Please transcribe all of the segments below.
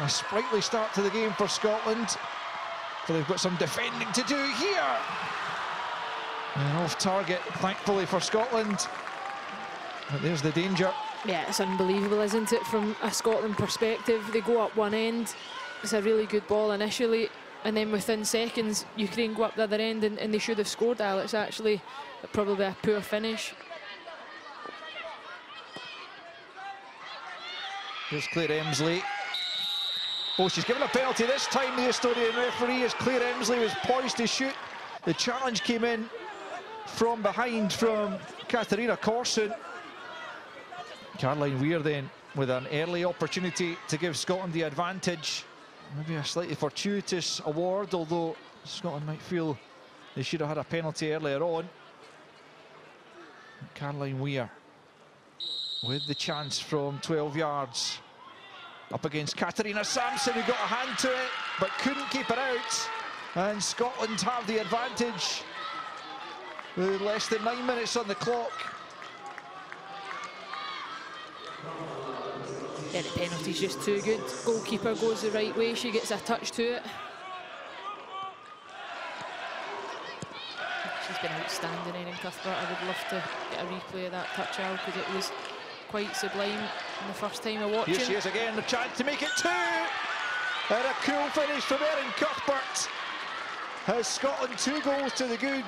A sprightly start to the game for Scotland. But they've got some defending to do here. And off target, thankfully for Scotland. But there's the danger. Yeah, it's unbelievable, isn't it, from a Scotland perspective. They go up one end, it's a really good ball initially, and then within seconds, Ukraine go up the other end, and, and they should have scored Alex. Actually probably a poor finish. Here's Claire Emslie. Oh, she's given a penalty this time, the Estonian referee, as Claire Emslie was poised to shoot. The challenge came in from behind from Katarina Corson. Caroline Weir then with an early opportunity to give Scotland the advantage. Maybe a slightly fortuitous award, although Scotland might feel they should have had a penalty earlier on. Caroline Weir with the chance from 12 yards. Up against Katarina Samson, who got a hand to it, but couldn't keep it out. And Scotland have the advantage. With less than nine minutes on the clock. Yeah, the penalty's just too good. Goalkeeper goes the right way, she gets a touch to it. She's been outstanding, Erin Cuthbert. I would love to get a replay of that touch out because it was quite sublime in the first time I watched Here she is again, the chance to make it two! And a cool finish from Erin Cuthbert. Has Scotland two goals to the good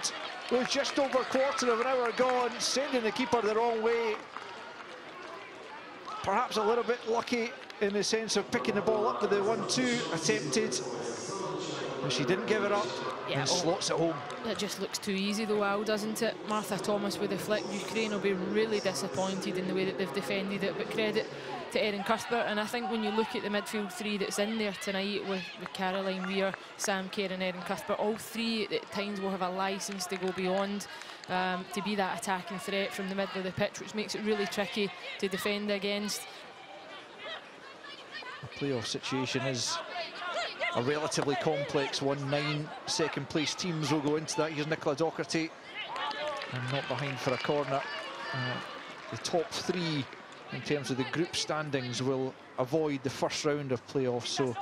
with just over a quarter of an hour gone, sending the keeper the wrong way. Perhaps a little bit lucky in the sense of picking the ball up with the 1-2 attempted. But she didn't give it up yeah, and oh, slots it home. It just looks too easy though, Al, doesn't it? Martha Thomas with the flick. Ukraine will be really disappointed in the way that they've defended it, but credit to Erin Cuthbert. And I think when you look at the midfield three that's in there tonight with, with Caroline Weir, Sam Kerr and Erin Cuthbert, all three at times will have a licence to go beyond um, to be that attacking threat from the middle of the pitch, which makes it really tricky to defend against. The playoff situation is a relatively complex one. Nine second place teams will go into that. Here's Nicola Docherty. And not behind for a corner. Uh, the top three in terms of the group standings will avoid the first round of playoffs. So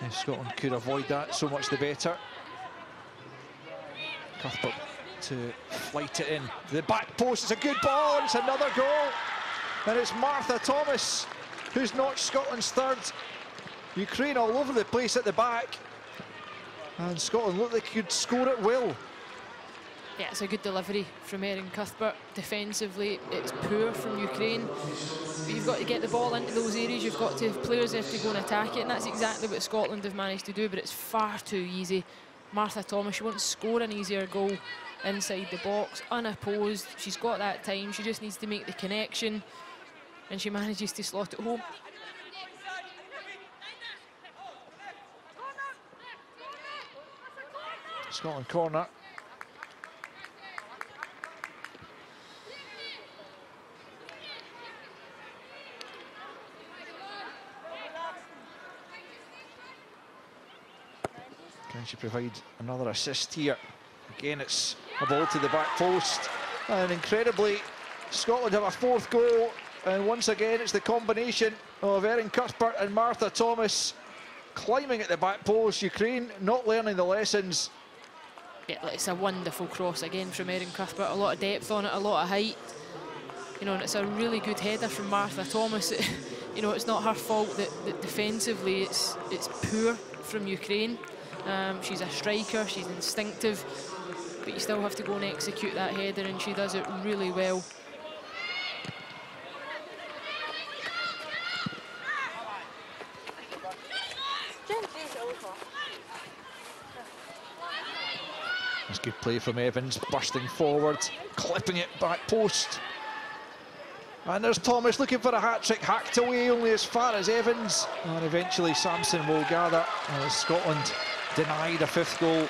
if Scotland could avoid that, so much the better. Cuthbert to flight it in. The back post is a good ball, and it's another goal. And it's Martha Thomas who's notched Scotland's third. Ukraine all over the place at the back. And Scotland look they could score it well. Yeah, it's a good delivery from Erin Cuthbert. Defensively, it's poor from Ukraine. But you've got to get the ball into those areas. You've got to have players there to go and attack it. And that's exactly what Scotland have managed to do, but it's far too easy. Martha Thomas, she won't score an easier goal inside the box, unopposed. She's got that time. She just needs to make the connection. And she manages to slot it home. Scotland corner. Can she provide another assist here? Again, it's a ball to the back post. And incredibly, Scotland have a fourth goal. And once again, it's the combination of Erin Cuthbert and Martha Thomas climbing at the back post. Ukraine not learning the lessons it's a wonderful cross again from Erin Cuthbert. A lot of depth on it, a lot of height. You know, and it's a really good header from Martha Thomas. you know, it's not her fault that, that defensively it's it's poor from Ukraine. Um, she's a striker, she's instinctive, but you still have to go and execute that header, and she does it really well. Good play from Evans, bursting forward, clipping it back post. And there's Thomas looking for a hat-trick, hacked away only as far as Evans. And eventually Samson will gather as Scotland denied a fifth goal.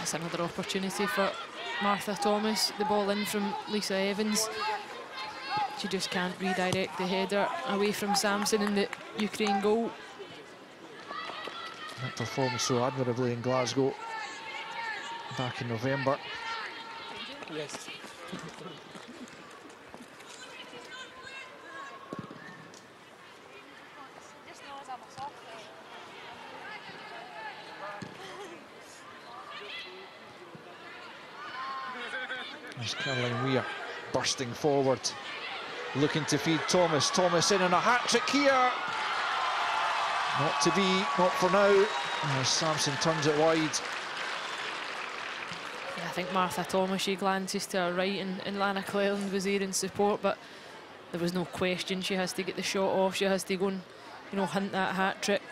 It's another opportunity for Martha Thomas. The ball in from Lisa Evans. She just can't redirect the header away from Samson in the Ukraine goal that performed so admirably in Glasgow back in November. Yes. There's Caroline Weir bursting forward, looking to feed Thomas. Thomas in and a hat-trick here. Not to be, not for now. Uh, As Samson turns it wide. Yeah, I think Martha Thomas, she glances to her right and, and Lana Clelland was there in support, but there was no question she has to get the shot off. She has to go and, you know, hunt that hat trick.